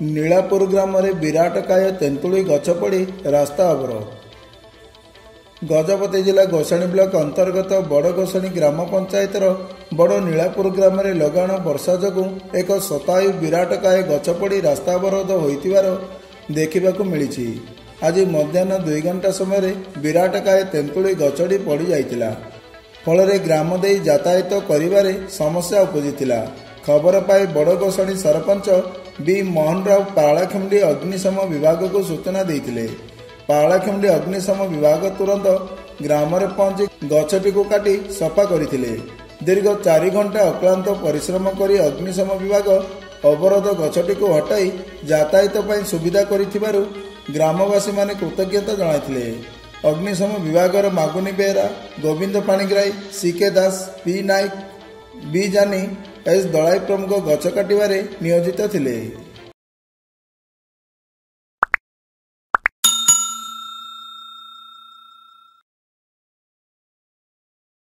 ନୀଳାପୁର ଗ୍ରାମରେ ବିରାଟକାୟ ତେନ୍ତୁଳି ଗଛ ପଡ଼ି ରାସ୍ତା ଅବରୋଧ। ଗଜପତି ଜିଲ୍ଲା ଗୋସାଣୀ ବ୍ଲକ ଅନ୍ତର୍ଗତ ବଡ଼ ଗୋସାଣୀ ଗ୍ରାମ ପଞ୍ଚାୟତର ବଡ଼ ନୀଳାପୁର ଗ୍ରାମରେ ଲଗାଣ ବର୍ଷା ଯୋଗୁଁ ଏକ ଶତାୟୁ ବିରାଟକାୟ ଗଛ ପଡ଼ି ରାସ୍ତା ଅବରୋଧ ହୋଇଥିବାର ଦେଖିବାକୁ ମିଳିଛି। ଆଜି ମଧ୍ୟାହ୍ନ ଦୁଇ ଘଣ୍ଟା ସମୟରେ ବିରାଟକାୟ ତେନ୍ତୁଳି ଗଛଟି ପଡ଼ିଯାଇଥିଲା ଫଳରେ ଗ୍ରାମ ଦେଇ ଯାତାୟାତ କରିବାରେ ସମସ୍ୟା ଉପୁଜିଥିଲା। ଖବର ପାଇ ବଡ଼ ଗୋସାଣୀ ସରପଞ୍ଚ ବି ମୋହନ ରାଓ ପାଳାଖେମୁଣ୍ଡି ଅଗ୍ନିଶମ ବିଭାଗକୁ ସୂଚନା ଦେଇଥିଲେ। ପାଳାଖେମୁଣ୍ଡି ଅଗ୍ନିଶମ ବିଭାଗ ତୁରନ୍ତ ଗ୍ରାମରେ ପହଞ୍ଚି ଗଛଟିକୁ କାଟି ସଫା କରିଥିଲେ। ଦୀର୍ଘ ଚାରି ଘଣ୍ଟା ଅକ୍ଳାନ୍ତ ପରିଶ୍ରମ କରି ଅଗ୍ନିଶମ ବିଭାଗ ଅବରୋଧ ଗଛଟିକୁ ହଟାଇ ଯାତାୟାତ ପାଇଁ ସୁବିଧା କରିଥିବାରୁ ଗ୍ରାମବାସୀମାନେ କୃତଜ୍ଞତା ଜଣାଇଥିଲେ। ଅଗ୍ନିଶମ ବିଭାଗର Maguni Behera Gobinda Panigrahi CK Das P Nayak B Jani S Dalai ପ୍ରମୁଖ ଗଛ କାଟିବାରେ ନିୟୋଜିତ ଥିଲେ।